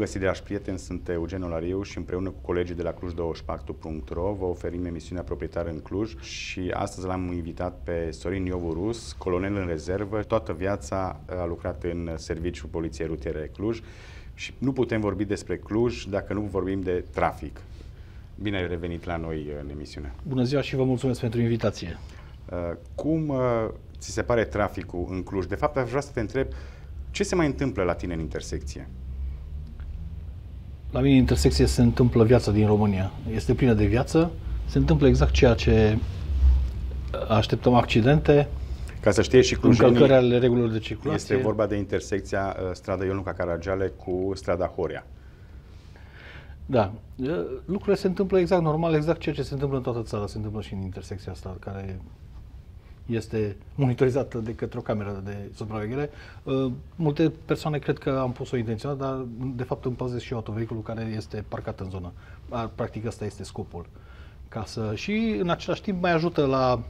găsit, dragi prieteni, sunt Eugen Olariu și împreună cu colegii de la Cluj24.ro vă oferim emisiunea proprietară în Cluj și astăzi l-am invitat pe Sorin Iovu Rus, colonel în rezervă. Toată viața a lucrat în serviciul Poliției Rutiere Cluj și nu putem vorbi despre Cluj dacă nu vorbim de trafic. Bine ai revenit la noi în emisiune. Bună ziua și vă mulțumesc pentru invitație. Uh, cum uh, ți se pare traficul în Cluj? De fapt, aș vrea să te întreb ce se mai întâmplă la tine în intersecție? La mine în intersecție se întâmplă viața din România. Este plină de viață, se întâmplă exact ceea ce așteptăm accidente, ca să știe și clujenii, încălcări ale regulilor de circulație. Este vorba de intersecția uh, strada Ionuca Caragiale cu strada Horia. Da. Lucrurile se întâmplă exact normal, exact ceea ce se întâmplă în toată țara, se întâmplă și în intersecția asta, care este monitorizată de către o cameră de supraveghere. Uh, multe persoane cred că am pus-o intenționat, dar de fapt îmi păzesc și eu autovehiculul care este parcat în zonă. Practic asta este scopul. Ca să, și în același timp mai ajută la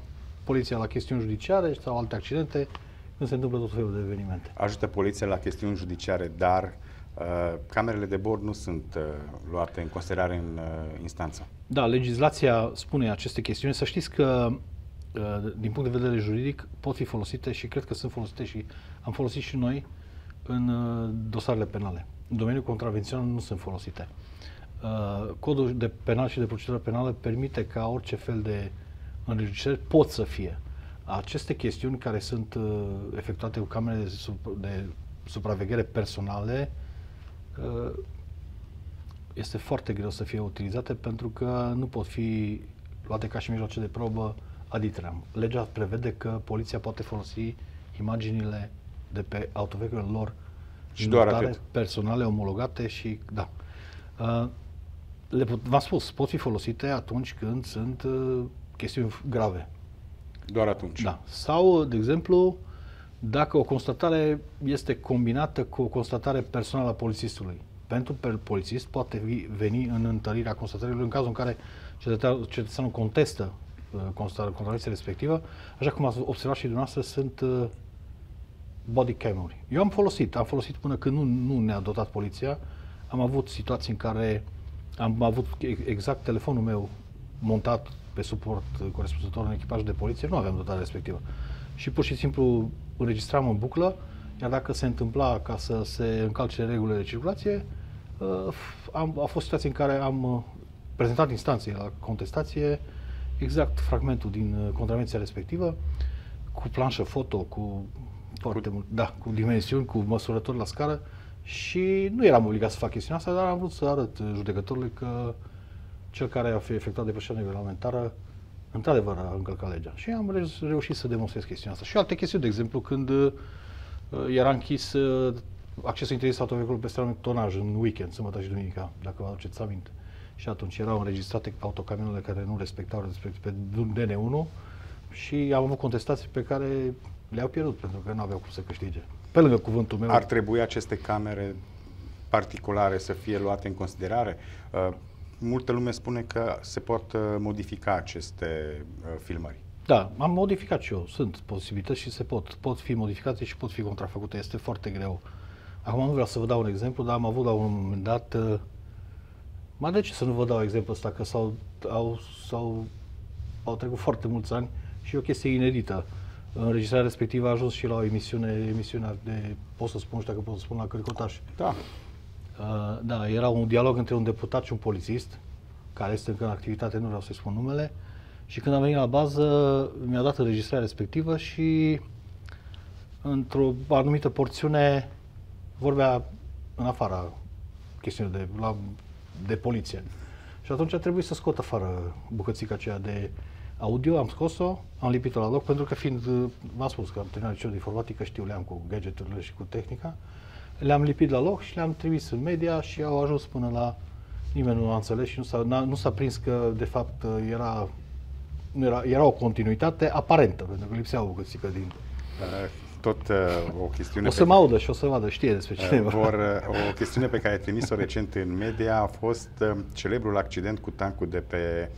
poliția la chestiuni judiciare sau alte accidente când se întâmplă tot felul de evenimente. Ajută poliția la chestiuni judiciare, dar uh, camerele de bord nu sunt uh, luate în considerare în uh, instanță. Da, legislația spune aceste chestiuni. Să știți că Uh, din punct de vedere juridic, pot fi folosite și cred că sunt folosite și am folosit și noi în uh, dosarele penale. În domeniul contravențional nu sunt folosite. Uh, codul de penal și de procedură penală permite ca orice fel de înregistrări pot să fie. Aceste chestiuni care sunt efectuate cu camere de, de supraveghere personale este foarte greu să fie utilizate pentru că nu pot fi luate ca și mijloace de probă aditram. Legea prevede că poliția poate folosi imaginile de pe autovehiculele lor și doar atât. personale omologate și da. Uh, le pot, v-am spus, pot fi folosite atunci când sunt uh, chestiuni grave. Doar atunci. Da. Sau, de exemplu, dacă o constatare este combinată cu o constatare personală a polițistului. Pentru polițist poate veni în întărirea constatărilor în cazul în care cetățeanul contestă Uh, contradicția respectivă, așa cum ați observat și dumneavoastră, sunt uh, body cam-uri. Eu am folosit, am folosit până când nu, nu ne-a dotat poliția, am avut situații în care am avut exact telefonul meu montat pe suport corespunzător în echipaj de poliție, nu aveam dotare respectivă. Și pur și simplu înregistram în buclă, iar dacă se întâmpla ca să se încalce regulile de circulație, uh, am, a fost situații în care am prezentat instanței la contestație exact fragmentul din uh, contravenția respectivă, cu planșă foto, cu foarte cu... mult, da, cu dimensiuni, cu măsurători la scară și nu eram obligat să fac chestiunea asta, dar am vrut să arăt judecătorului că cel care a fi efectuat depășirea regulamentară într-adevăr a încălcat legea. Și am reușit să demonstrez chestiunea asta. Și alte chestiuni, de exemplu, când uh, era închis uh, accesul interzis autovehiculului peste un tonaj în weekend, sâmbătă și duminica, dacă vă aduceți aminte și atunci erau înregistrate autocamioanele care nu respectau respectiv pe DN1 și am avut contestații pe care le-au pierdut pentru că nu aveau cum să câștige. Pe lângă cuvântul meu. Ar trebui aceste camere particulare să fie luate în considerare? Uh, multă lume spune că se pot uh, modifica aceste uh, filmări. Da, am modificat și eu. Sunt posibilități și se pot. Pot fi modificate și pot fi contrafăcute. Este foarte greu. Acum nu vreau să vă dau un exemplu, dar am avut la un moment dat uh, Mă de ce să nu vă dau exemplu ăsta, că s-au, au, s-au, au trecut foarte mulți ani și e o chestie inedită. Înregistrarea respectivă a ajuns și la o emisiune, emisiunea de, pot să spun, știu dacă pot să spun, la Cărcotaș. Da. Uh, da, era un dialog între un deputat și un polițist, care este încă în activitate, nu vreau să-i spun numele, și când am venit la bază, mi-a dat înregistrarea respectivă și într-o anumită porțiune vorbea în afara chestiunii de la de poliție. Și atunci a trebuit să scot afară bucățica aceea de audio, am scos-o, am lipit-o la loc, pentru că fiind, v-am spus că am terminat liceu de informatică, știu, le-am cu gadgeturile și cu tehnica, le-am lipit la loc și le-am trimis în media și au ajuns până la nimeni nu a înțeles și nu s-a, nu s-a prins că de fapt era, era, era o continuitate aparentă, pentru că lipsea o bucățică din tot uh, o chestiune... O să mă audă și o să vadă, știe despre uh, cineva. Vor, uh, o chestiune pe care ai trimis-o recent în media a fost uh, celebrul accident cu tancul de pe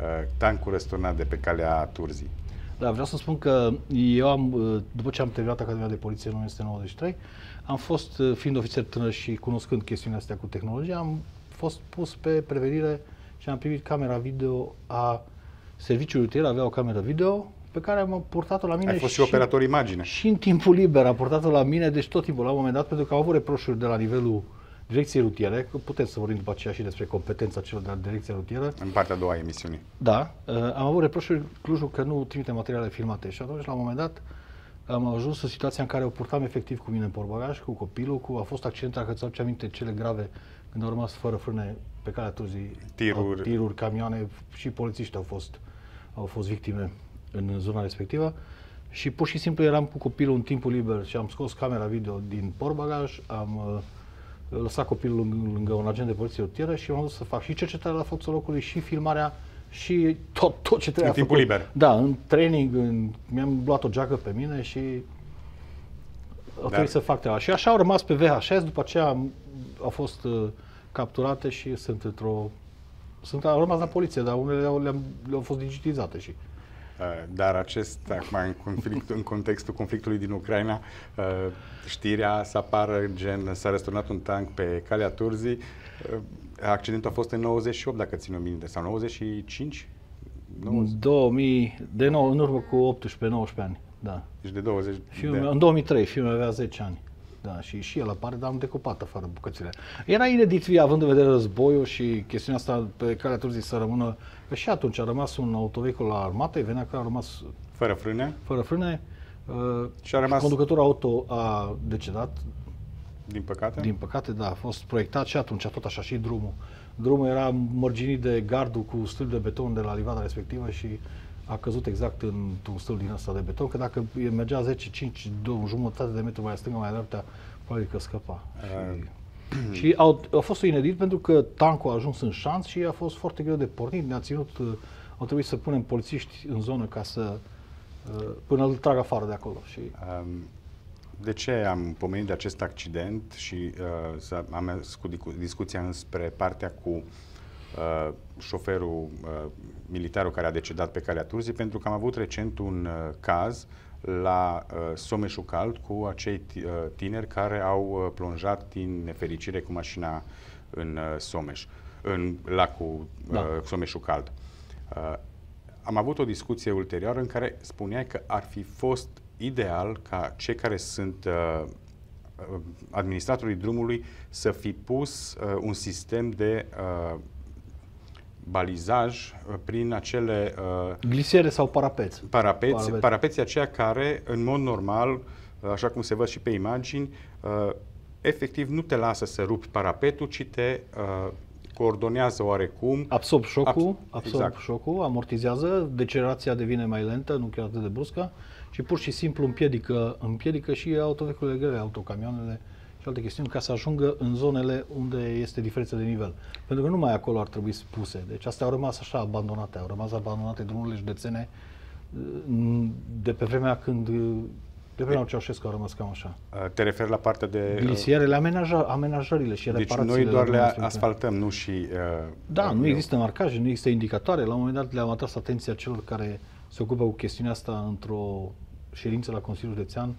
uh, tancul răsturnat de pe calea Turzii. Da, vreau să spun că eu am, uh, după ce am terminat Academia de Poliție în 1993, am fost, uh, fiind ofițer tânăr și cunoscând chestiunea astea cu tehnologia, am fost pus pe prevenire și am primit camera video a serviciului rutier, avea o cameră video pe care am purtat-o la mine. Ai fost și, și operator imagine. Și în timpul liber am purtat-o la mine, deci tot timpul, la un moment dat, pentru că am avut reproșuri de la nivelul direcției rutiere, că putem să vorbim după aceea și despre competența celor de la direcția rutieră. În partea a doua a emisiunii. Da, uh, am avut reproșuri Clujul că nu trimite materiale filmate și atunci, la un moment dat, am ajuns în situația în care o purtam efectiv cu mine în portbagaj, cu copilul, cu, a fost accident, dacă ți-aduce aminte, cele grave, când au rămas fără frâne pe calea Turzii, tiruri. tiruri, camioane și polițiști au fost, au fost victime în zona respectivă. Și pur și simplu eram cu copilul în timpul liber și am scos camera video din portbagaj, am uh, lăsat copilul lângă un agent de poliție rutieră și m-am dus să fac și cercetarea la fața locului și filmarea și tot, tot ce trebuia În timpul făcut. liber. Da, în training, în, mi-am luat o geacă pe mine și au trebuit să fac treaba. Și așa au rămas pe VHS, după aceea am, au fost uh, capturate și sunt într-o... Sunt, au rămas la poliție, dar unele le-au, le-au, le-au fost digitizate și... Uh, Dar acest, acum, în, conflict, în contextul conflictului din Ucraina, uh, știrea să apară gen s-a răsturnat un tank pe calea Turzii. Uh, Accidentul a fost în 98, dacă țin o minte, sau 95? În 2000, de nou, în urmă cu 18-19 ani, da. Deci de 20 Fiul de... meu, în 2003, fiul meu avea 10 ani. Da, și, și el apare, dar am decupat afară bucățile. Era inedit vie, având în vedere războiul și chestiunea asta pe care Turzii să rămână, că și atunci a rămas un autovehicul la armată, venea care a rămas Fără frâne. fără frâne, uh, Și a rămas, conducătorul auto a decedat, din păcate, din păcate, da, a fost proiectat și atunci tot așa și drumul. Drumul era mărginit de gardul cu stâlpi de beton de la livada respectivă și a căzut exact într-un stâlp din ăsta de beton, că dacă mergea 10, 5, 2, jumătate de metru mai stânga, mai dreapta, probabil că scăpa. Și, și au, a fost inedit pentru că tancul a ajuns în șanț și a fost foarte greu de pornit, ne-a ținut, uh, au trebuit să punem polițiști în zonă ca să, uh, până îl trag afară de acolo. Și Um, De ce am pomenit de acest accident și uh, să- am mers cu dicu- discuția înspre partea cu uh, șoferul uh, militarul care a decedat pe calea Turzii? Pentru că am avut recent un uh, caz la uh, Someșul Cald cu acei ti- uh, tineri care au uh, plonjat din nefericire cu mașina în uh, Someș, în lacul uh, Da. Someșul Cald. Uh, am avut o discuție ulterioară în care spuneai că ar fi fost ideal ca cei care sunt uh, uh, administratorii drumului să fi pus uh, un sistem de uh, balizaj uh, prin acele uh, glisiere sau parapeți. parapeți, Parapeți. parapeții aceia care, în mod normal, uh, așa cum se văd și pe imagini, uh, efectiv nu te lasă să rupi parapetul, ci te uh, coordonează oarecum. Absorb șocul, Abs- absorb exact. șocul, amortizează, decelerația devine mai lentă, nu chiar atât de bruscă și pur și simplu împiedică, împiedică și autovehiculele grele, autocamioanele și alte chestiuni ca să ajungă în zonele unde este diferență de nivel. Pentru că numai acolo ar trebui spuse. Deci astea au rămas așa abandonate, au rămas abandonate drumurile județene uh, de pe vremea când uh, de pe vremea lui Ceaușescu au rămas cam așa. Uh, Te referi la partea de... uh, Glisierele, amenaja, amenajările și Deci reparațiile. noi doar la le drumul respectiv. asfaltăm, nu și... Uh, Da, uh, nu există marcaje, nu există indicatoare. La un moment dat le-am atras atenția celor care se ocupă cu chestiunea asta într-o ședință la Consiliul Județean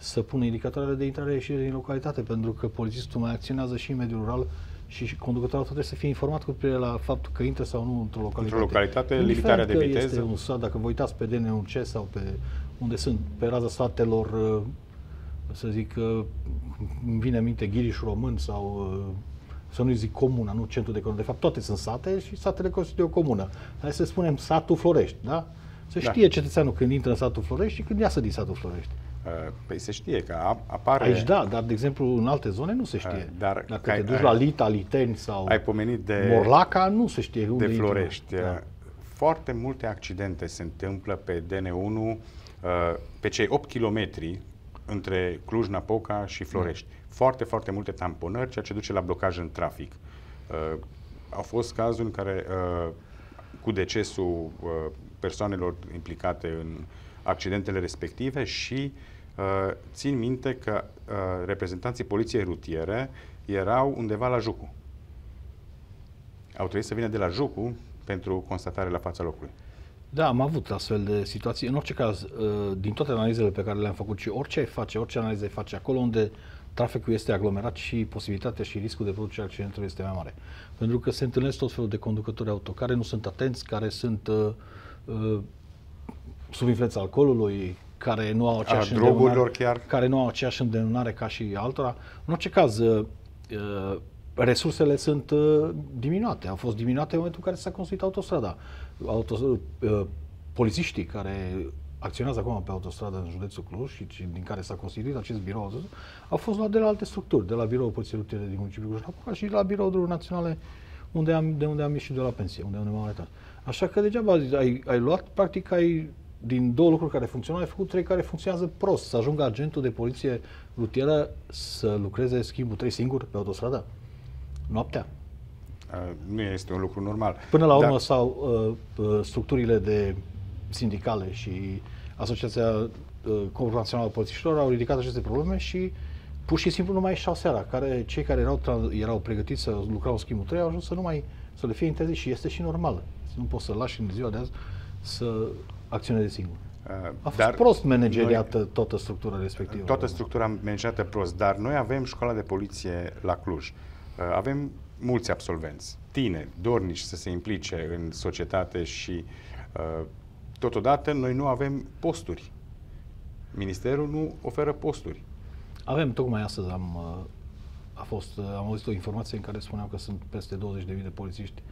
să pună indicatoarele de intrare și din localitate, pentru că polițistul mai acționează și în mediul rural și și conducătorul auto trebuie să fie informat cu privire la faptul că intră sau nu într-o localitate. Într-o localitate, Indiferent limitarea de că viteză. Este un sat, dacă vă uitați pe DN1C sau pe unde sunt, pe raza satelor, uh, să zic, uh, îmi vine în minte Ghiriș Român sau uh, să nu zic comuna, nu centru de economie. De fapt, toate sunt sate și satele constituie o comună. Hai să spunem satul Florești, da? Să Da. știe cetățeanul când intră în satul Florești și când iasă din satul Florești. Uh, Păi se știe că a- apare... Aici da, dar de exemplu în alte zone nu se știe. Eh, dar Dacă că ai- te duci ai- la Lita, Liteni sau Ai pomenit de... Morlaca, nu se știe unde de intră. Florești. Da. Foarte multe accidente se întâmplă pe DN1 uh, pe cei 8 km între Cluj-Napoca și Florești. Foarte, foarte multe tamponări, ceea ce duce la blocaj în trafic. Uh, Au fost cazuri în care uh, cu decesul uh, persoanelor implicate în accidentele respective și uh, țin minte că uh, reprezentanții poliției rutiere erau undeva la Jucu au trebuit să vină de la Jucu pentru constatare la fața locului. Da, am avut astfel de situații. În orice caz, uh, din toate analizele pe care le-am făcut și orice ai face, orice analiză ai face acolo unde traficul este aglomerat și posibilitatea și riscul de producere accidentului este mai mare. Pentru că se întâlnesc tot felul de conducători auto care nu sunt atenți, care sunt uh, uh, sub influența alcoolului, care nu au aceeași îndemânare, chiar. care nu au aceeași îndemânare ca și altora. În orice caz, uh, uh, resursele sunt uh, diminuate. Au fost diminuate în momentul în care s-a construit autostrada. Auto, uh, polițiștii care acționează acum pe autostradă în județul Cluj și din care s-a constituit acest birou, au fost luat de la alte structuri, de la biroul Poliției Rutiere din municipiul Cluj și de la biroul drumuri naționale unde am, de unde am ieșit de la pensie, unde, unde m-am arătat. Așa că degeaba ai, ai luat, practic ai din două lucruri care funcționau, ai făcut trei care funcționează prost. Să ajungă agentul de poliție rutieră să lucreze schimbul trei singur pe autostradă? Noaptea? Uh, nu este un lucru normal. Până la urmă Dar... sau uh, uh, structurile de sindicale și Asociația uh, Corpul Național al Polițiștilor au ridicat aceste probleme și pur și simplu nu mai ieșeau seara. Care, cei care erau, erau pregătiți să lucrau în schimbul 3 au ajuns să nu mai să le fie interzis și este și normal. Nu poți să lași în ziua de azi să acționeze singur. Uh, A fost dar prost manageriată noi, toată structura respectivă. Toată structura manageriată prost, dar noi avem școala de poliție la Cluj. Uh, avem mulți absolvenți, tineri, dornici să se implice în societate și uh, totodată noi nu avem posturi. Ministerul nu oferă posturi. Avem, tocmai astăzi am, a fost, am auzit o informație în care spuneam că sunt peste 20.000 de polițiști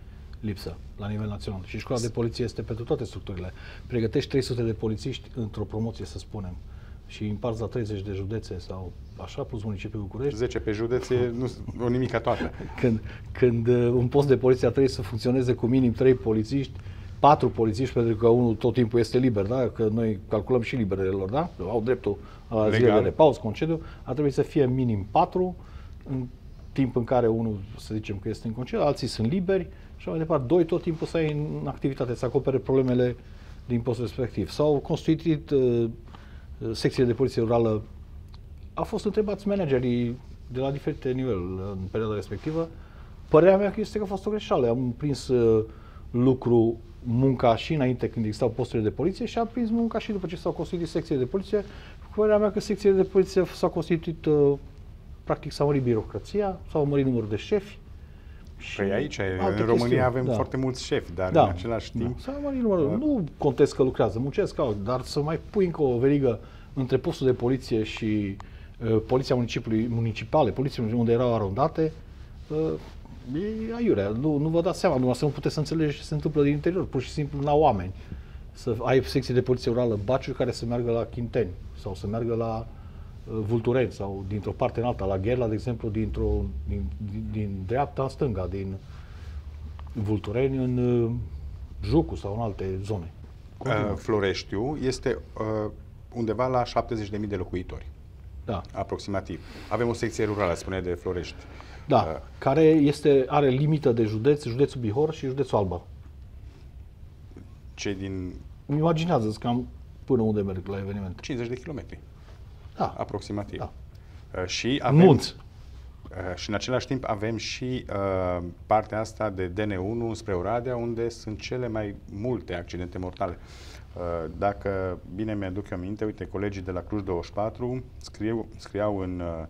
lipsă la nivel național. Și școala de poliție este pentru toate structurile. Pregătești 300 de polițiști într-o promoție, să spunem, și împarți la 30 de județe sau așa, plus municipiul București. 10 pe județe, nu o nimica toată. când, când uh, un post de poliție trebuie să funcționeze cu minim 3 polițiști, patru polițiști, pentru că unul tot timpul este liber, da? că noi calculăm și liberele lor, da? au dreptul la zilele de pauză, concediu, ar trebui să fie minim patru, în timp în care unul, să zicem că este în concediu, alții sunt liberi, și mai departe. Doi, tot timpul să ai în activitate, să acopere problemele din postul respectiv. S-au constituit uh, secțiile de poliție rurală. Au fost întrebați managerii de la diferite niveluri în perioada respectivă. Părerea mea că este că a fost o greșeală. Am prins uh, lucru, munca și înainte când existau posturile de poliție și am prins munca și după ce s-au constituit secțiile de poliție. Părerea mea că secțiile de poliție s-au constituit, uh, practic s-a mărit birocrația, s-au mărit numărul de șefi, Păi aici, în România chestiuni, avem da. foarte mulți șefi, dar da. în același timp... Da. Să numărul. Nu contest că lucrează, muncesc, dar să mai pui încă o verigă între postul de poliție și uh, poliția municipiului, municipale, poliția unde erau arondate, uh, e aiurea. Nu, nu vă dați seama, să nu puteți să înțelegeți ce se întâmplă din interior. Pur și simplu la oameni. Să ai secție de poliție rurală, baciuri care să meargă la Chinteni sau să meargă la Vultureni sau dintr-o parte în alta, la Gherla, de exemplu, dintr-o, din, din, din dreapta în stânga, din Vultureni în uh, Jucu sau în alte zone. Uh, Floreștiu este uh, undeva la 70.000 de locuitori. Da. Aproximativ. Avem o secție rurală, spune de Florești. Da, uh, care este, are limită de județ, județul Bihor și județul Alba. Cei din... Imaginează-ți cam până unde merg la eveniment. 50 de kilometri. Da. Aproximativ. Da. Uh, și avem, Munți. Uh, și în același timp avem și uh, partea asta de DN1 spre Oradea, unde sunt cele mai multe accidente mortale. Uh, dacă bine mi-aduc eu aminte, uite, colegii de la Cluj 24 scriu, scriau în uh,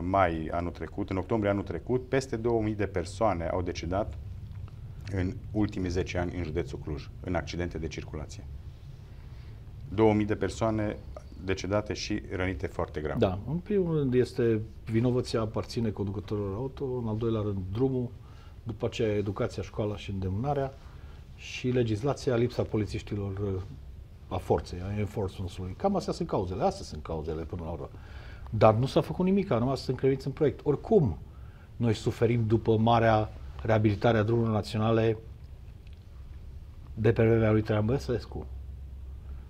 mai anul trecut, în octombrie anul trecut, peste 2000 de persoane au decedat în ultimii 10 ani în județul Cluj, în accidente de circulație. 2000 de persoane decedate și rănite foarte grav. Da, în primul rând este vinovăția aparține conducătorilor auto, în al doilea rând drumul, după aceea educația, școala și îndemânarea și legislația, lipsa polițiștilor a forței, a enforcement-ului. Cam astea sunt cauzele, astea sunt cauzele până la urmă. Dar nu s-a făcut nimic, numai sunt crediți în proiect. Oricum, noi suferim după marea reabilitare a drumurilor naționale de pe vremea lui Traian Băsescu.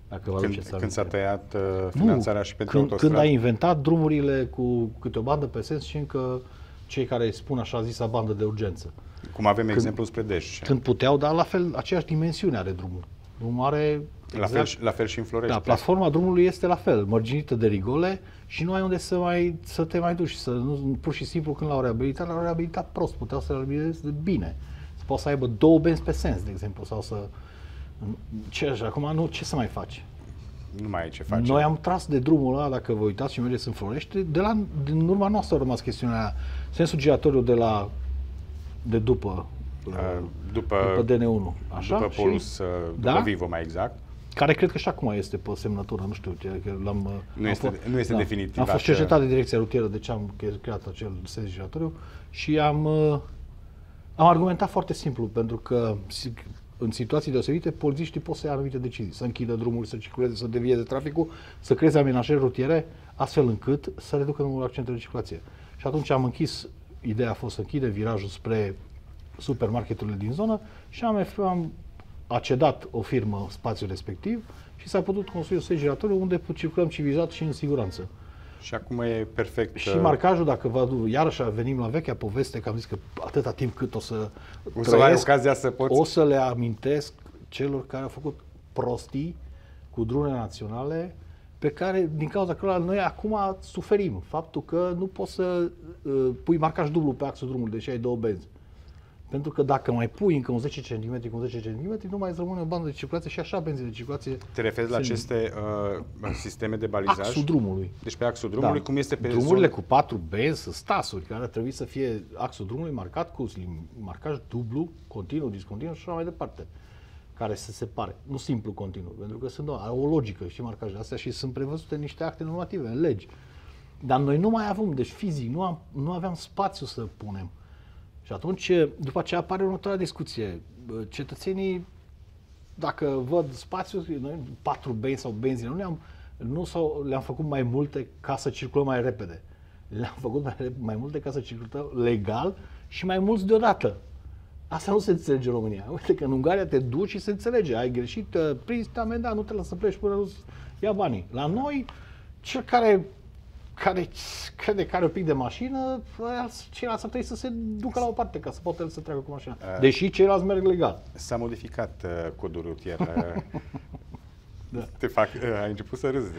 Dacă vă când, când s-a tăiat uh, finanțarea nu, și pentru când, autostradă? Când a inventat drumurile cu câte o bandă pe sens și încă cei care spun așa zisa bandă de urgență. Cum avem când, exemplu spre Deș. Când puteau, dar la fel, aceeași dimensiune are drumul. Drumul are Exact. La, fel, la fel și în Florești. Da, platforma drumului este la fel, mărginită de rigole și nu ai unde să, mai, să te mai duci. Să nu, pur și simplu când l-au reabilitat, l-au reabilitat prost. Puteau să reabiliteze bine. Să poți să aibă două benzi pe sens, de exemplu, sau să Ce, acum nu, ce să mai faci? Nu mai ai ce face. Noi am tras de drumul ăla, dacă vă uitați și mergeți în Florești, de la, din urma noastră a rămas chestiunea aia. Sensul giratoriu de la, de după, Uh, după, după DN1. Așa? după Polus, uh, după Da? Vivo mai exact. care cred că și acum este pe semnătură, nu știu, ce, că l-am... uh, Nu am este- nu este da. definitiv, Am fost așa. cercetat de direcția rutieră de ce am che- creat acel sens giratoriu și am, uh, am argumentat foarte simplu, pentru că si- în situații deosebite, polițiștii pot să ia anumite decizii, să închidă drumul, să circuleze, să devieze traficul, să creeze amenajări rutiere, astfel încât să reducă numărul accidentelor de circulație. Și atunci am închis, ideea a fost să închide virajul spre supermarketurile din zonă și am, am a cedat o firmă spațiul respectiv și s-a putut construi un sens giratoriu unde circulăm civilizat și în siguranță. Și acum e perfect. Și uh, marcajul, dacă vă iarăși venim la vechea poveste, că am zis că atâta timp cât o să O să ai ocazia să poți... o să le amintesc celor care au făcut prostii cu drone naționale pe care, din cauza cărora noi acum suferim. Faptul că nu poți să uh, pui marcaj dublu pe axul drumului, deși ai două benzi. Pentru că dacă mai pui încă un 10 cm cu un 10 cm, nu mai îți rămâne o bandă de circulație și așa benzii de circulație Te referi la se- aceste uh, sisteme de balizaj? axul drumului. Deci pe axul drumului, cum este pe Drumurile zonă- cu patru benzi sunt stasuri, care ar trebui să fie axul drumului marcat cu slim- marcaj dublu, continuu, discontinuu și așa mai departe care se separe. Nu simplu continuu, pentru că sunt două, are o logică, și marcajele astea și sunt prevăzute niște acte normative, în legi. Dar noi nu mai avem, deci fizic, nu, am, nu aveam spațiu să punem. Și atunci, după aceea apare următoarea discuție. Cetățenii dacă văd spațiu, noi patru benzi sau benzine, nu le-am, nu s-au, le-am făcut mai multe ca să circulăm mai repede. Le-am făcut mai, rep- mai multe ca să circulăm legal și mai mulți deodată. Asta nu se înțelege în România. Uite că în Ungaria te duci și se înțelege. Ai greșit, uh, prins, te amenda, nu te lasă să pleci până nu ia banii. La noi, cel care care crede că are un pic de mașină, ăia- ceilalți ar trebui să se ducă la o parte ca să poată el să treacă cu mașina. Deși ceilalți merg legal. S-a modificat uh, codul rutier. uh, Da. Te fac, uh, ai început să râzi.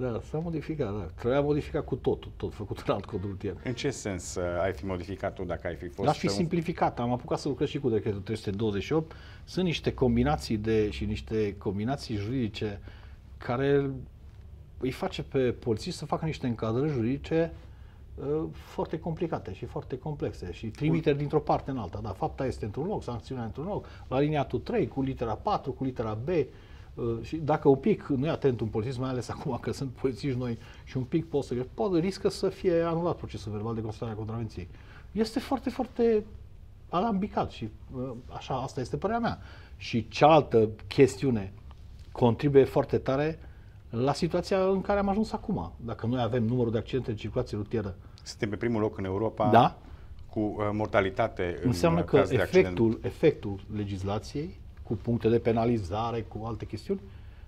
Da, s-a modificat, da. Trebuia modificat cu totul, tot făcut în alt cod rutier. În ce sens uh, ai fi modificat tu dacă ai fi fost... L-aș fi un- simplificat. Am apucat să lucrez și cu decretul 328. Sunt niște combinații de și niște combinații juridice care îi face pe polițiști să facă niște încadrări juridice uh, foarte complicate și foarte complexe și trimiteri dintr-o parte în alta. Da, fapta este într-un loc, sancțiunea într-un loc, la liniatul 3, cu litera 4, cu litera B, uh, și dacă un pic nu e atent un polițist, mai ales acum că sunt polițiști noi și un pic pot să pot, riscă să fie anulat procesul verbal de constatare a contravenției. Este foarte, foarte alambicat și uh, așa, asta este părerea mea. Și cealaltă chestiune contribuie foarte tare la situația în care am ajuns acum. Dacă noi avem numărul de accidente de circulație rutieră, Suntem pe primul loc în Europa Da. cu uh, mortalitate în înseamnă uh, că caz de accident. efectul, efectul legislației, cu puncte de penalizare, cu alte chestiuni,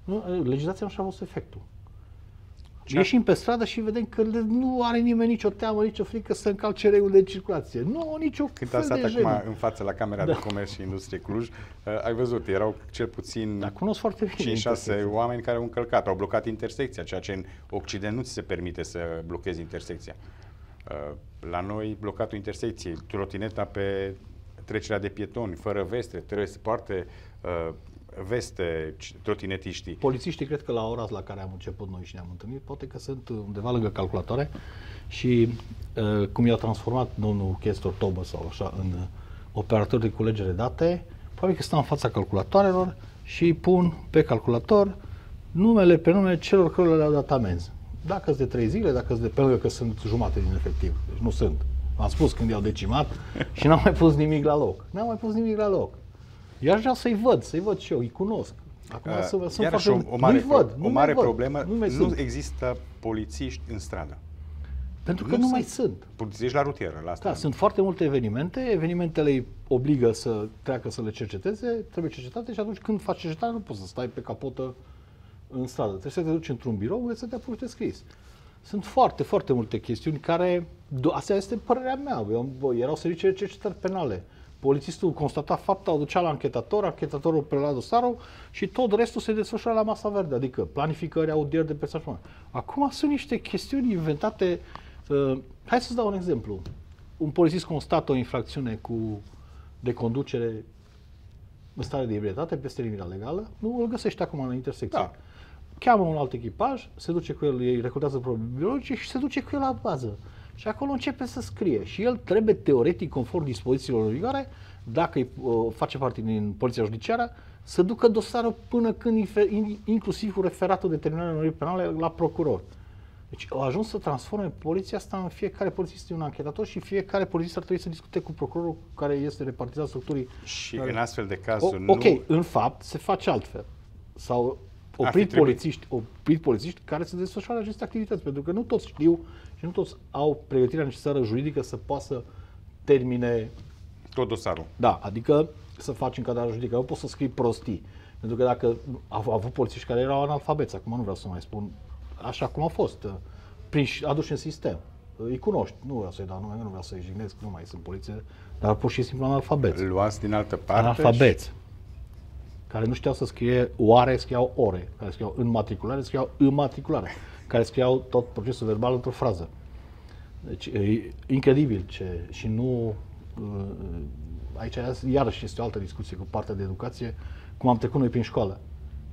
nu, legislația nu și-a avut efectul. Ce- Ieșim pe stradă și vedem că le- nu are nimeni nicio teamă, nicio frică să încalce regulile de circulație. Nu au nicio Când fel a stat de acum jenă. în față la Camera Da. de Comerț și Industrie Cluj, uh, ai văzut, erau cel puțin Dar cunosc foarte bine 5-6 intersecția. oameni care au încălcat, au blocat intersecția, ceea ce în Occident nu ți se permite să blochezi intersecția. Uh, La noi, blocatul intersecției, trotineta pe trecerea de pietoni, fără veste, trebuie să poarte uh, veste ci- trotinetiștii. Polițiștii cred că la ora la care am început noi și ne-am întâlnit, poate că sunt undeva lângă calculatoare și uh, cum i-a transformat domnul Chestor Tobă sau așa în uh, operator de culegere date, probabil că stau în fața calculatoarelor și pun pe calculator numele pe nume celor care le-au dat amenzi. Dacă sunt de trei zile, dacă sunt de pe lângă că sunt jumate din efectiv. Deci nu sunt. Am spus când i-au decimat și n-am mai pus nimic la loc. N-am mai pus nimic la loc. Eu aș vrea să-i văd, să-i văd și eu, îi cunosc. Acum Uh, sunt, sunt Iarăși foarte... o, o mare, nu-i văd, pro- nu o mare mai văd, problemă, nu, mai nu sunt. există polițiști în stradă. Pentru că nu, nu mai sunt. sunt. Polițiști la rutieră, la asta. Da, sunt foarte multe evenimente, evenimentele îi obligă să treacă să le cerceteze, trebuie cercetate și atunci când faci cercetare nu poți să stai pe capotă în stradă. Trebuie să te duci într-un birou unde să te apuci de scris. Sunt foarte, foarte multe chestiuni care, do- asta este părerea mea, eu, bă, erau servicii de cercetări penale. Polițistul constata fapta, o ducea la anchetator, anchetatorul prelua dosarul și tot restul se desfășura la masa verde, adică planificări, audieri de persoane. și mai departe. Acum sunt niște chestiuni inventate. Uh, hai să-ți dau un exemplu. Un polițist constată o infracțiune cu de conducere în stare de ebrietate, peste limita legală, nu îl găsește acum la intersecție. Da. Cheamă un alt echipaj, se duce cu el, îi recrutează probe biologice și se duce cu el la bază. Și acolo începe să scrie. Și el trebuie, teoretic, conform dispozițiilor în vigoare, dacă îi, uh, face parte din poliția judiciară, să ducă dosarul până când, infe- in- inclusiv cu referatul de terminare unei penale la procuror. Deci au ajuns să transforme poliția asta în fiecare polițist este un anchetator și fiecare polițist ar trebui să discute cu procurorul care este repartizat structurii. Și care- în astfel de O, cazuri ok, nu... în fapt se face altfel. Sau Ar fi oprit trebuit. polițiști, oprit polițiști care să desfășoare aceste activități, pentru că nu toți știu și nu toți au pregătirea necesară juridică să poată să termine Tot dosarul. da, adică să faci încadrarea juridică. Nu poți să scrii prostii. Pentru că dacă au au avut polițiști care erau analfabeți, acum nu vreau să mai spun așa cum au fost, uh, prinși, aduși în sistem. Uh, Îi cunoști, nu vreau să-i dau nume, nu vreau să-i jignesc, nu mai sunt poliție, dar pur și simplu analfabeți. Luați din altă parte Analfabeți. Care nu știau să scrie oare, scriau ore, care scriau înmatriculare, scriau înmatriculare, care scriau tot procesul verbal într-o frază. Deci e incredibil ce și nu uh, aici iarăși este o altă discuție cu partea de educație, cum am trecut noi prin școală.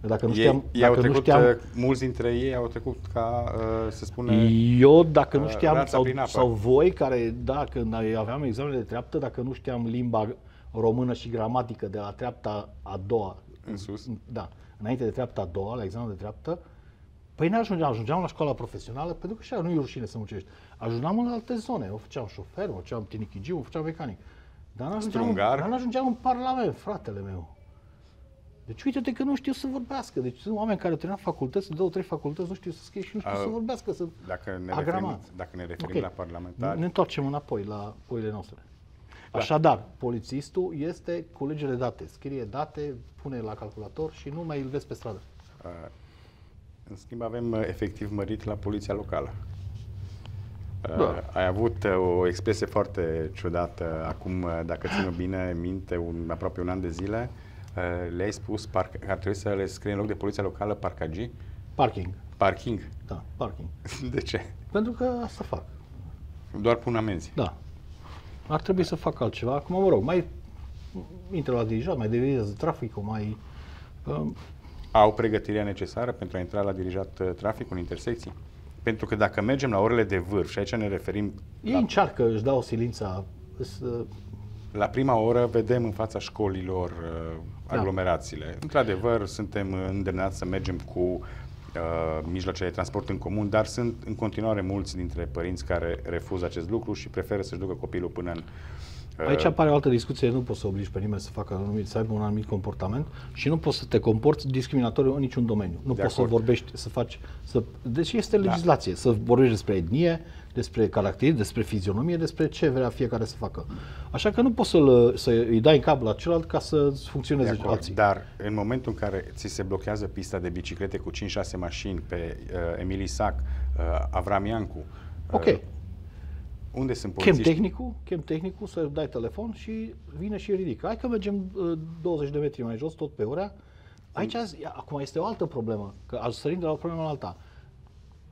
Că Dacă nu Ei, știam, ei au dacă nu trecut, știam, uh, mulți dintre ei au trecut ca, uh, să spună, eu, dacă nu uh, știam, rața sau, prin apă. sau voi care, da, când aveam examene de treaptă, dacă nu știam limba română și gramatică de la treapta a doua, În sus. da, înainte de treapta a doua, la examenul de treaptă, păi ne ajungeam, ajungeam la școala profesională, pentru că și nu e rușine să muncești. Ajungeam în alte zone, o făceam șofer, o făceam tinichigiu, o făceam mecanic. Dar nu ajungeam, în, Strungar. dar nu ajungeam în parlament, fratele meu. Deci uite-te că nu știu să vorbească. Deci sunt oameni care termină facultăți, două, trei facultăți, nu știu să scrie și nu știu Uh, să vorbească, să dacă ne referim, agramat. dacă ne referim Ok. la parlamentari, Ne întoarcem înapoi la poile noastre. Așadar, polițistul este culege de date. Scrie date, pune la calculator și nu mai îl vezi pe stradă. Uh, În schimb, avem uh, efectiv mărit la poliția locală. Uh, Da. Ai avut uh, o expresie foarte ciudată acum, uh, dacă țin bine minte, un, aproape un an de zile, uh, le-ai spus parc, că ar trebui să le scrie în loc de poliția locală parcagii? Parking. Parking? Da, parking. De ce? Pentru că asta fac. Doar pun amenzi. Da. Ar trebui să fac altceva. Acum, mă rog, mai intră la dirijat, mai devenizează traficul, mai... Um, Au pregătirea necesară pentru a intra la dirijat uh, trafic în intersecții? Pentru că dacă mergem la orele de vârf, și aici ne referim ei la, încearcă, își dau silința. îs, uh, la prima oră, vedem în fața școlilor uh, Da. aglomerațiile. Într-adevăr, suntem îndemnați să mergem cu uh, mijloace de transport în comun, dar sunt în continuare mulți dintre părinți care refuză acest lucru și preferă să-și ducă copilul până în... uh, Aici apare o altă discuție, nu poți să obligi pe nimeni să facă anumit, să aibă un anumit comportament și nu poți să te comporți discriminatoriu în niciun domeniu. Nu De poți acord. să vorbești, să faci, să... Deci este Da. legislație, să vorbești despre etnie, despre caracter, despre fizionomie, despre ce vrea fiecare să facă. Așa că nu poți să-l, să îi dai în cap la celălalt ca să de funcționeze acord, alții. dar în momentul în care ți se blochează pista de biciclete cu 5-6 mașini pe uh, Emil Isac, uh, Avram Iancu, uh, Ok. unde sunt Chem polițiști? tehnicul, chem tehnicul să dai telefon și vine și ridică. Hai că mergem uh, 20 de metri mai jos, tot pe ora. Aici, ia, acum este o altă problemă, că aș sărim de la o problemă la alta.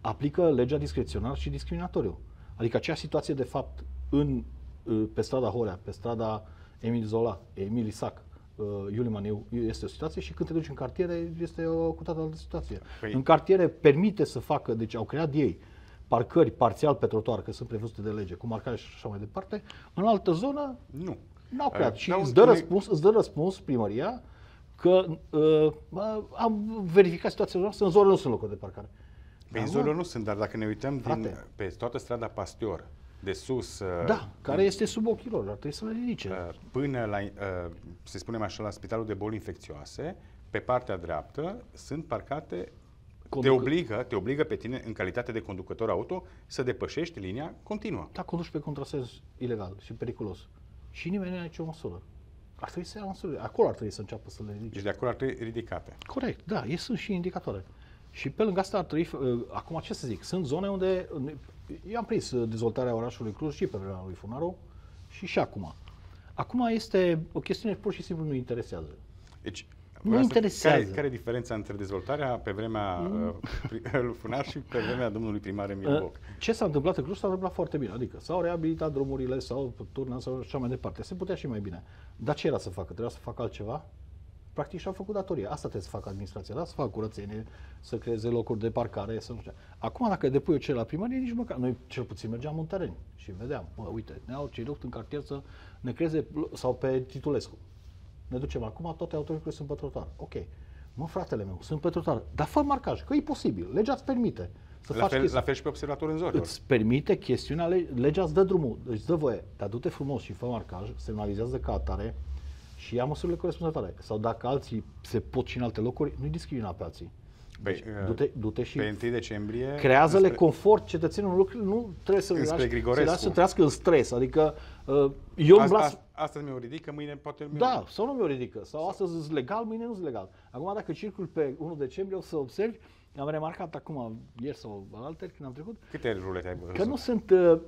Aplică legea discreționar și discriminatoriu. Adică acea situație, de fapt, în, uh, pe strada Horea, pe strada Emil Zola, Emil Isac, uh, Iuliu Maniu, este o situație și când te duci în cartiere este o cu toată altă situație. Păi- În cartiere permite să facă, deci au creat ei parcări parțial pe trotuar, că sunt prevăzute de lege, cu marcare și așa mai departe. În altă zonă Nu. n-au creat. Uh, și dau îți un- dă, un- răspuns, îți dă răspuns primăria că uh, bă, am verificat situația noastră, în zonă nu sunt locuri de parcare. Pe Da, zonă mă. nu sunt, dar dacă ne uităm din, Frate. pe toată strada Pasteur, de sus, uh, Da, care este sub ochii lor, ar trebui să le ridice. uh, până la, uh, să spunem așa, la Spitalul de Boli Infecțioase, pe partea dreaptă sunt parcate te Conduc- obligă, te obligă pe tine, în calitate de conducător auto, să depășești linia continuă. Da, conduci pe contrasens ilegal și periculos. Și nimeni nu are nicio măsură. Ar trebui să ia măsură. Acolo ar trebui să înceapă să le ridice. Deci de acolo ar trebui ridicate. Corect, da, ei sunt și indicatoare. Și pe lângă asta ar trebui, uh, acum ce să zic, sunt zone unde, eu am prins uh, dezvoltarea orașului Cluj și pe vremea lui Funaru și și acum. Acum este o chestiune pur și simplu nu interesează. Deci, Nu vreau să- interesează. Care, care e diferența între dezvoltarea pe vremea uh, pri- lui Funar și pe vremea domnului primar Emil Uh, Boc? Ce s-a întâmplat în Cluj s-a întâmplat foarte bine, adică s-au reabilitat drumurile, s-au turnat sau așa mai departe. Se putea și mai bine. Dar ce era să facă? Trebuia să facă altceva? Practic și-au făcut datoria. Asta trebuie să facă administrația, da? să facă curățenie, să creeze locuri de parcare, să nu știu. Acum, dacă depui o cer la primărie, nici măcar. Noi cel puțin mergeam în teren și vedeam, bă, uite, ne au cerut în cartier să ne creeze, sau pe Titulescu. Ne ducem acum, toate autoritățile sunt pe trotuar. Ok. Mă, fratele meu, sunt pe trotuar. Dar fă marcaj, că e posibil. Legea îți permite. Să la, faci fel, la fel și pe observator în zone. Îți permite chestiunea, legea îți dă drumul, îți dă voie, dar du-te frumos și fă marcaj, semnalizează ca atare, și ia măsurile corespunzătoare. Sau dacă alții se pot și în alte locuri, nu-i discrimina pe alții. Deci, uh, du-te, du-te și pe 1 decembrie creează-le înspre, confort cetățenilor, lucru, nu trebuie să lași, să lași să trăiască în stres. Adică uh, eu asta, blas... astăzi mi-o ridică, mâine poate mi-o Da, sau nu mi-o ridică. Sau astăzi sunt legal, mâine nu sunt legal. Acum dacă circul pe 1 decembrie o să observi am remarcat acum, ieri sau alaltă, când am trecut. Câte rulete ai văzut? Că nu sunt... Uh,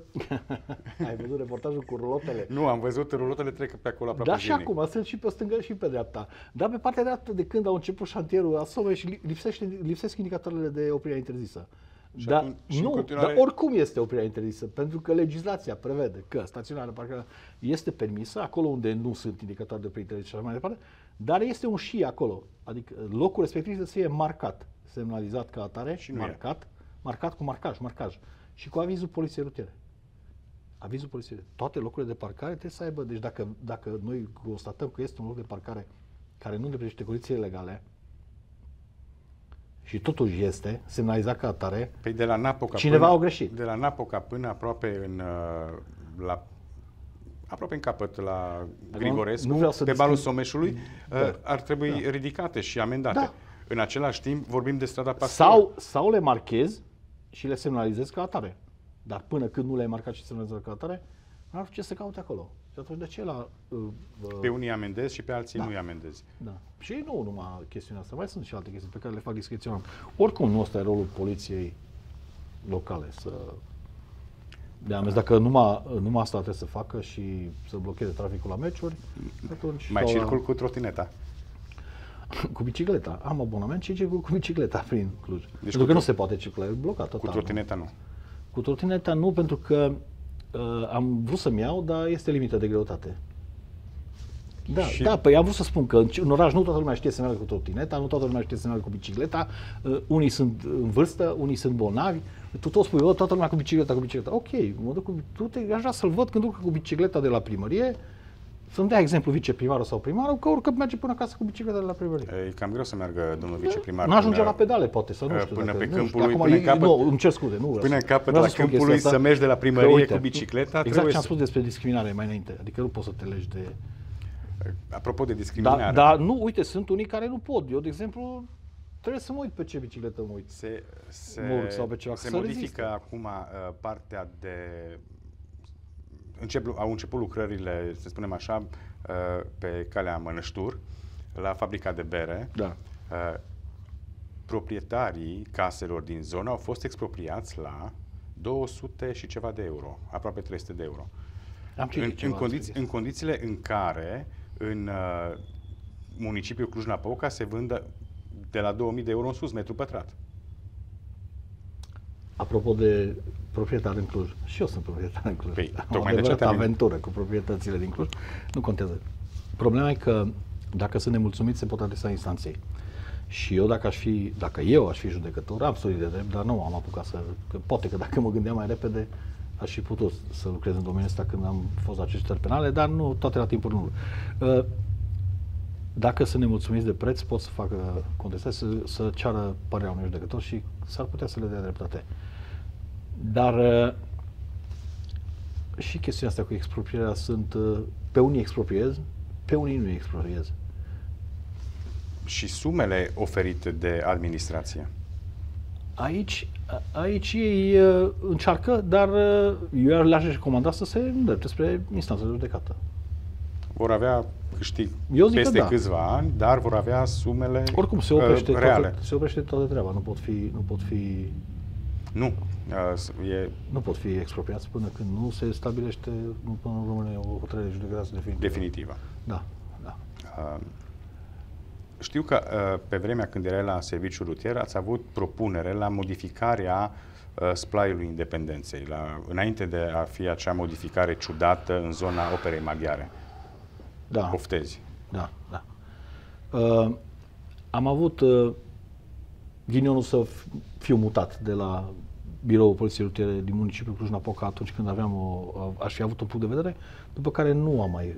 ai văzut reportajul cu rulotele? Nu, am văzut, rulotele trec pe acolo aproape Da, și acum, sunt și pe stânga și pe dreapta. Dar pe partea dreaptă, de când au început șantierul Asome și lipsește, lipsesc indicatoarele de oprire interzisă. Și dar atunci, nu, continuare... dar oricum este oprirea interzisă, pentru că legislația prevede că staționarea parcă este permisă acolo unde nu sunt indicatori de oprire interzisă și așa mai departe, dar este un și acolo, adică locul respectiv trebuie să fie marcat semnalizat ca atare, și marcat, marcat cu marcaj, marcaj și cu avizul poliției rutiere. Avizul poliției. Toate locurile de parcare trebuie să aibă, deci dacă, dacă noi constatăm că este un loc de parcare care nu îndeplinește condițiile legale, și totuși este semnalizat ca atare, păi de la Napoca cineva până, a greșit. De la Napoca până aproape în, uh, la aproape în capăt la Grigorescu, nu vreau să pe balul Someșului, da. Uh, ar trebui da. ridicate și amendate. Da. În același timp, vorbim de strada Pastor. Sau, sau le marchez și le semnalizez ca atare. Dar până când nu le-ai marcat și semnalizez ca atare, nu ar ce să caute acolo. Și atunci de ce la... Uh, uh, pe unii amendezi și pe alții da. nu-i amendezi. Da. Și nu numai chestiunea asta, mai sunt și alte chestii pe care le fac discrețional. Oricum nu ăsta e rolul poliției locale să de amenzi. Dacă numai, numai asta trebuie să facă și să blocheze traficul la meciuri, atunci... Mai circul la... cu trotineta. cu bicicleta. Am abonament și circul cu bicicleta prin Cluj. Deci pentru că nu se poate circula, e blocat total. Cu trotineta nu. Cu trotineta nu, pentru că uh, am vrut să-mi iau, dar este limită de greutate. Da, și... da, păi am vrut să spun că în oraș nu toată lumea știe să meargă cu trotineta, nu toată lumea știe să meargă cu bicicleta, uh, unii sunt în vârstă, unii sunt bolnavi, tu tot spui, toată lumea cu bicicleta, cu bicicleta. Ok, mă duc cu, tu te, aș vrea să-l văd când duc cu bicicleta de la primărie, să-mi dea exemplu viceprimarul sau primarul că urcă merge până acasă cu bicicleta de la primărie. E cam greu să meargă domnul da, viceprimar. Nu ajunge până, la pedale, poate, să nu știu. Până dacă, pe nu câmpul lui, până în capăt. Nu, îmi cer scuze, nu Până în capăt la câmpul lui să mergi de la primărie că, uite, cu bicicleta. Exact ce am spus despre discriminare mai înainte. Adică nu poți să te legi de... Apropo de discriminare. Dar da, nu, uite, sunt unii care nu pot. Eu, de exemplu, trebuie să mă uit pe ce bicicletă mă uit. Se, se, mă sau pe ceva, se modifică reziste. acum uh, partea de încep, au început lucrările, să spunem așa, uh, pe calea Mănăștur, la fabrica de bere. Da. Uh, proprietarii caselor din zonă au fost expropriați la 200 și ceva de euro, aproape 300 de euro. Am în, în, condiți, în condițiile în care în uh, municipiul Cluj-Napoca se vândă de la 2000 de euro în sus, metru pătrat. Apropo de proprietar în Cluj, și eu sunt proprietar în Cluj. Păi, Am tocmai de ce aventură cu proprietățile din Cluj. Nu contează. Problema e că dacă sunt nemulțumiți, se pot adresa instanței. Și eu dacă aș fi, dacă eu aș fi judecător, am studii de drept, dar nu am apucat să, că poate că dacă mă gândeam mai repede, aș fi putut să lucrez în domeniul ăsta când am fost la cercetări penale, dar nu, toate la timpul nu. Uh, dacă sunt nemulțumiți de preț, pot să facă contestații, să, să ceară părerea unui judecător și s-ar putea să le dea dreptate. Dar uh, și chestiunea asta cu exproprierea sunt, uh, pe unii expropriez, pe unii nu expropriez. Și sumele oferite de administrație? Aici, aici ei uh, încearcă, dar eu le-aș recomanda să se îndrepte spre instanță de judecată. Vor avea câștig Eu zic peste da. câțiva ani, dar vor avea sumele Oricum se oprește, uh, reale. Toată, se oprește toată treaba, nu pot fi, nu pot fi nu. Uh, e... Nu pot fi expropriați până când nu se stabilește, nu până nu rămâne o hotărâre judecată definitivă. Definitivă. Da, da. Uh, știu că uh, pe vremea când erai la serviciul rutier ați avut propunere la modificarea uh, splaiului independenței, la, înainte de a fi acea modificare ciudată în zona operei maghiare. Da. Poftezi. Da, da. Uh, am avut uh, ghinionul să fiu mutat de la biroul Poliției Rutiere din municipiul Cluj-Napoca atunci când aveam o, aș fi avut un punct de vedere, după care nu am mai,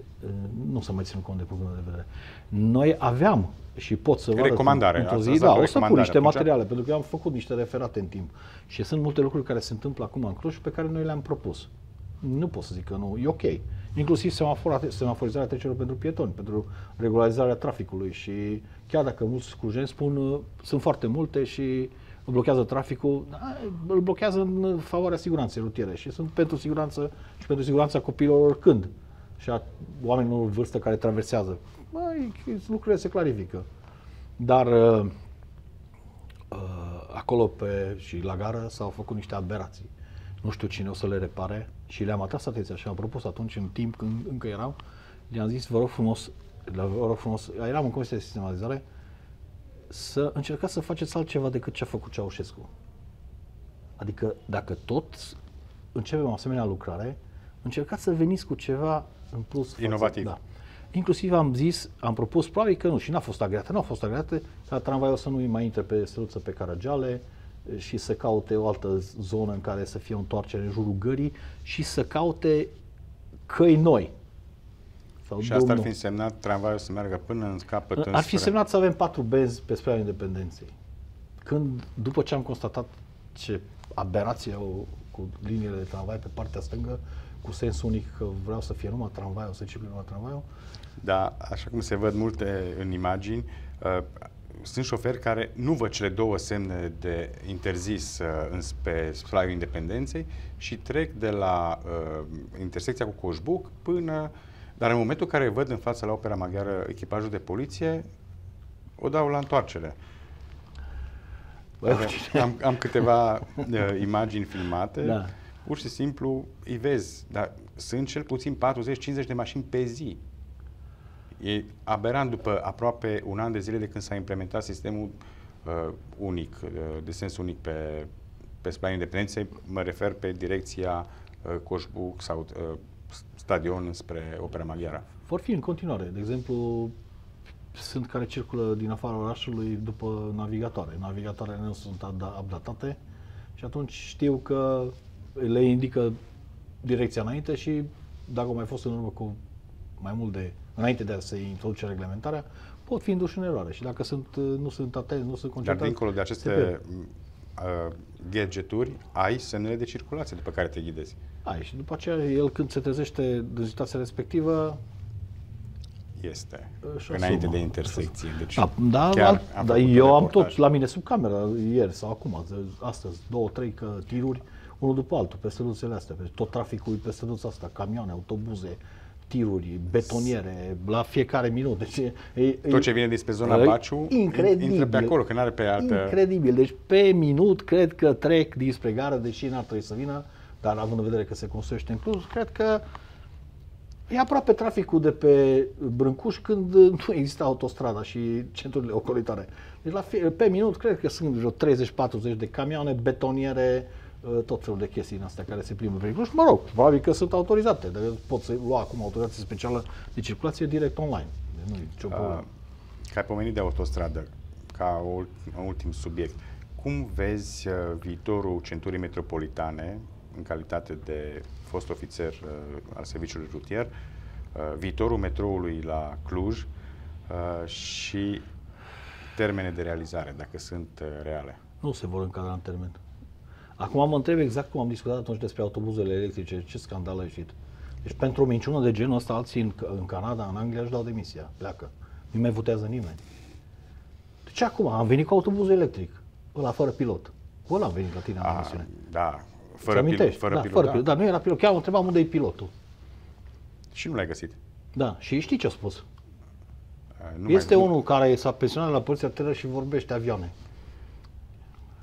nu s-a mai ținut cont de punctul de vedere. Noi aveam și pot să vă Recomandare. Într-o zi, da, o să pun niște materiale, pentru că eu am făcut niște referate în timp. Și sunt multe lucruri care se întâmplă acum în Cluj pe care noi le-am propus. Nu pot să zic că nu, e ok. Inclusiv semaforizarea trecerilor pentru pietoni, pentru regularizarea traficului și chiar dacă mulți clujeni spun sunt foarte multe și blochează traficul, da, îl blochează în favoarea siguranței rutiere și sunt pentru siguranță și pentru siguranța copiilor oricând și a oamenilor în vârstă care traversează. Băi, lucrurile se clarifică. Dar uh, uh, acolo pe, și la gară s-au făcut niște aberații. Nu știu cine o să le repare și le-am atras atenția și am propus atunci, în timp când încă erau, le-am zis, vă rog frumos, vă rog frumos, eram în comisie de sistematizare, să încercați să faceți altceva decât ce a făcut Ceaușescu. Adică dacă tot începem o asemenea lucrare, încercați să veniți cu ceva în plus. Inovativ. Față, da. Inclusiv am zis, am propus, probabil că nu, și n-a fost agreată, nu a fost agreată, ca tramvaiul să nu mai intre pe străduță pe Caragiale și să caute o altă zonă în care să fie o întoarcere în jurul gării și să caute căi noi, sau și asta ar fi însemnat tramvaiul să meargă până în capăt. Ar fi însemnat să avem patru benzi pe speaua independenței. Când, după ce am constatat ce aberație au cu liniile de tramvai pe partea stângă, cu sens unic că vreau să fie numai tramvaiul, să circule numai tramvaiul. Da, așa cum se văd multe în imagini, uh, sunt șoferi care nu văd cele două semne de interzis uh, pe Slaiul Independenței și trec de la uh, intersecția cu Coșbuc până dar în momentul în care văd în fața la Opera Maghiară echipajul de poliție, o dau la întoarcere. am, am câteva uh, imagini filmate. Da. Pur și simplu îi vezi, dar sunt cel puțin 40-50 de mașini pe zi. E aberant după aproape un an de zile de când s-a implementat sistemul uh, unic, uh, de sens unic pe, pe Splanul Independenței, mă refer pe direcția uh, Coșbuc sau uh, stadion spre opera maghiară? Vor fi în continuare. De exemplu, sunt care circulă din afara orașului după navigatoare. Navigatoarele nu sunt updatate și atunci știu că le indică direcția înainte și dacă au mai fost în urmă cu mai mult de, înainte de a se introduce reglementarea, pot fi induși în eroare și dacă sunt, nu sunt atenți, nu sunt concentrați. Dar dincolo de aceste uh, gadgeturi, ai semnele de circulație după care te ghidezi. Ai și după aceea el când se trezește în situația respectivă este înainte de intersecție. Deci da, da, chiar am da eu am tot la mine sub cameră ieri sau acum, astăzi, două, trei că tiruri, unul după altul, pe străduțele astea, pe tot traficul pe străduța asta, camioane, autobuze, tiruri, betoniere, la fiecare minut. Deci, e, Tot ce vine dinspre zona Baciu incredibil, intră pe acolo, că nu are pe altă... Incredibil. Deci pe minut cred că trec dinspre gară, deși n-ar trebui să vină, dar având în vedere că se construiește în Cluj, cred că e aproape traficul de pe Brâncuș când nu există autostrada și centrurile ocolitoare. Deci la fie, pe minut cred că sunt vreo 30-40 de camioane, betoniere, Uh, tot felul de chestii în astea care se plimbă pe Cluj. Mă rog, probabil că sunt autorizate, dar pot să lua acum autorizație specială de circulație direct online. Nu nicio uh, problemă. Ca ai pomenit de autostradă, ca un ultim subiect, cum vezi uh, viitorul centurii metropolitane în calitate de fost ofițer uh, al serviciului rutier, uh, viitorul metroului la Cluj uh, și termene de realizare, dacă sunt uh, reale? Nu se vor încadra în termen. Acum mă întreb exact cum am discutat atunci despre autobuzele electrice, ce scandal a ieșit. Deci pentru o minciună de genul ăsta, alții în, în Canada, în Anglia își dau demisia, pleacă. Nu mai votează nimeni. Deci acum am venit cu autobuzul electric, ăla fără pilot. Ăla am venit la tine în emisiune. Da, fără, pil- fără da, pilot. Fără da. pilot. Da, nu era pilot. Chiar mă întrebam unde e pilotul. Și nu l-ai găsit. Da, și știi ce a spus? Nu este mai... unul care s-a pensionat la poliția teră și vorbește avioane.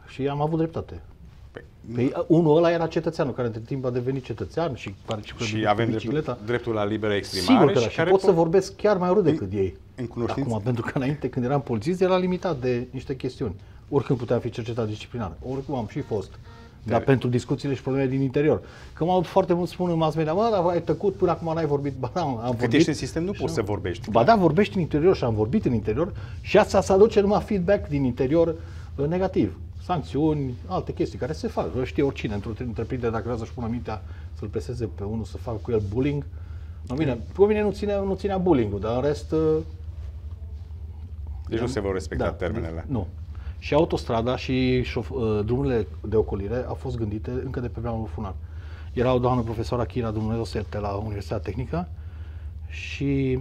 Și am avut dreptate. Păi, păi unul ăla era cetățeanul, care între timp a devenit cetățean și participă Și avem dreptul, dreptul la liberă exprimare. Sigur că da, și, și pot să vorbesc chiar mai urât decât în, ei. În cunoștință. Acum, pentru că înainte, când eram polițist, era limitat de niște chestiuni. Oricând puteam fi cercetat disciplinar. Oricum am și fost dar pentru discuțiile și problemele din interior. Că mă foarte mult spun în mass media, mă, dar ai tăcut până acum n-ai vorbit. Ba, da, am Cât vorbit. ești în sistem, nu poți să vorbești. Ba da, vorbești în interior și am vorbit în interior și asta să aduce numai feedback din interior uh, negativ. Sancțiuni, alte chestii care se fac. O știe oricine într-o întreprindere dacă vrea să-și pună mintea să-l preseze pe unul să facă cu el bullying. Nu, bine, pe mine nu, ține, nu ținea bullying-ul, dar în rest... uh, Deci nu se vor respecta da, termenele. Nu. Și autostrada și șof, uh, drumurile de ocolire au fost gândite încă de pe vremea lui Funar. Era o doamnă profesoară Chira Dumnezeu să ierte, la Universitatea Tehnică și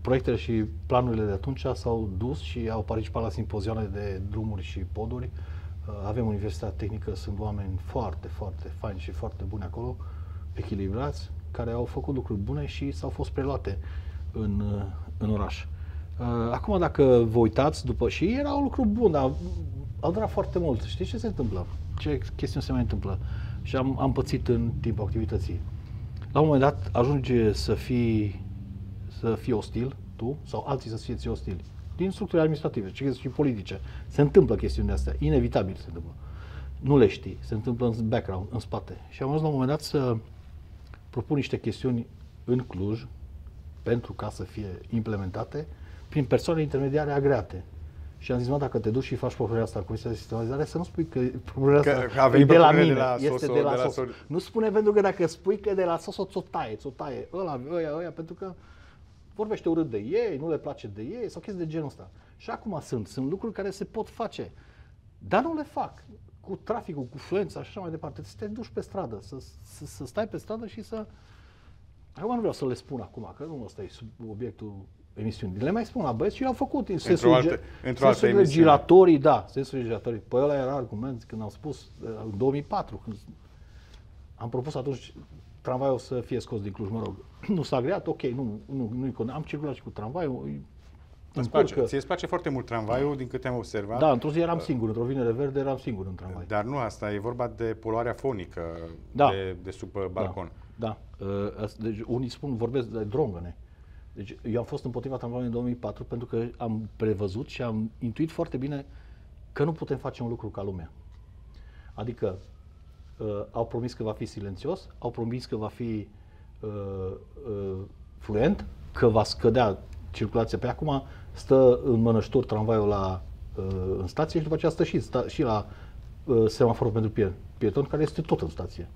proiectele și planurile de atunci s-au dus și au participat la simpozioane de drumuri și poduri. Uh, Avem Universitatea Tehnică, sunt oameni foarte, foarte faini și foarte buni acolo, echilibrați, care au făcut lucruri bune și s-au fost preluate în, uh, în oraș. Uh, Acum, dacă vă uitați după... Și era un lucru bun, dar au durat foarte mult. Știți ce se întâmplă? Ce chestiuni se mai întâmplă? Și am, am pățit în timpul activității. La un moment dat ajunge să fii, să fii ostil, tu, sau alții să fie ție ostili. Din structuri administrative ci și politice. Se întâmplă chestiunile astea, inevitabil se întâmplă. Nu le știi, se întâmplă în background, în spate. Și am ajuns la un moment dat să propun niște chestiuni în Cluj, pentru ca să fie implementate, prin persoane intermediare agreate. Și am zis, mă, dacă te duci și faci propunerea asta în Comisia de Sistematizare, să nu spui că propunerea Că asta a e venit de la propunerea mine, de la este Soso, de la, de la Soso. Sor- Nu spune pentru că dacă spui că e de la Soso, ți-o taie, ți-o taie, ăla, ăia, ăia, pentru că vorbește urât de ei, nu le place de ei, sau chestii de genul ăsta. Și acum sunt, sunt lucruri care se pot face, dar nu le fac. Cu traficul, cu fluența și așa mai departe. Să te duci pe stradă, să, să, să stai pe stradă și să... Acum nu vreau să le spun acum, că nu ăsta e sub obiectul emisiunii. Le mai spun la băieți și le-au făcut în sensul, altă- ge- într-o altă sensurile emisiune. giratorii, da, sensurile giratorii. Păi ăla era argument când am spus, uh, în 2004, când am propus atunci tramvaiul să fie scos din Cluj, mă rog. Nu s-a agreat, ok, nu, nu, nu am circulat și cu tramvaiul. îi Îți place, încurcă. ție îți place foarte mult tramvaiul, din câte am observat. Da, într-o zi eram singur, într-o vinere verde eram singur în tramvai. Dar nu asta, e vorba de poluarea fonică Da. de, de sub uh, balcon. Da. da. Uh, as- Deci unii spun, vorbesc de drongăne. Deci eu am fost împotriva tramvaiului în 2004 pentru că am prevăzut și am intuit foarte bine că nu putem face un lucru ca lumea. Adică uh, au promis că va fi silențios, au promis că va fi uh, uh, fluent, că va scădea circulația. Pe acum stă în mănășturi tramvaiul la, uh, în stație și după aceea stă și, sta, și la uh, semaforul pentru pie- pietoni, care este tot în stație.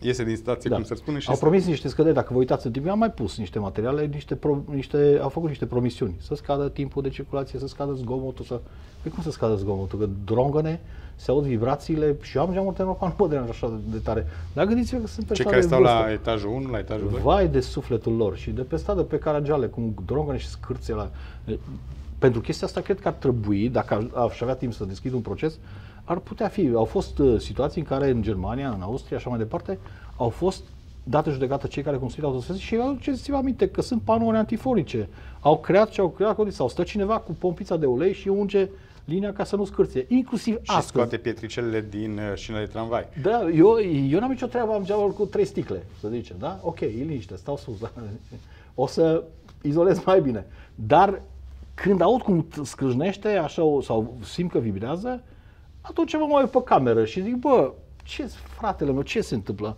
Iese din stație, cum se spune, și Da. Au se- promis niște scăderi, dacă vă uitați în timp, eu am mai pus niște materiale, niște, pro, niște au făcut niște promisiuni. Să scadă timpul de circulație, să scadă zgomotul, să... Păi cum să scadă zgomotul? Că drongăne, se aud vibrațiile și eu am geamuri în Europa, nu mă deranjează așa de tare. Dar gândiți-vă că sunt Cei persoane care de stau vârstă. la etajul 1, la etajul 2. Vai de sufletul lor și de pe stradă pe Caragiale, cu drongăne și scârțe la... Pentru chestia asta cred că ar trebui, dacă aș avea timp să deschid un proces, ar putea fi. Au fost uh, situații în care în Germania, în Austria, așa mai departe, au fost date judecată cei care construiau autostrăzi și aduceți-vă aminte că sunt panouri antifonice. Au creat și au creat condiții. Sau stă cineva cu pompița de ulei și unge linia ca să nu scârție. Inclusiv Și astăzi. scoate pietricelele din uh, șina de tramvai. Da, eu, eu n-am nicio treabă, am geamul cu trei sticle, să zicem, da? Ok, e liniște, stau sus, da? O să izolez mai bine. Dar când aud cum t- scrâșnește așa, o- sau simt că vibrează, atunci mă mai uit pe cameră și zic, bă, ce fratele meu, ce se întâmplă?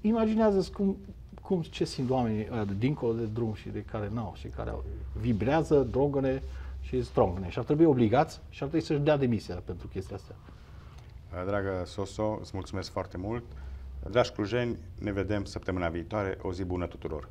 Imaginează-ți cum, cum, ce simt oamenii ăia de dincolo de drum și de care n-au și care au, vibrează, drogăne și strongăne. Și ar trebui obligați și ar trebui să-și dea demisia pentru chestia asta. Uh, Dragă Soso, îți mulțumesc foarte mult. Dragi clujeni, ne vedem săptămâna viitoare. O zi bună tuturor!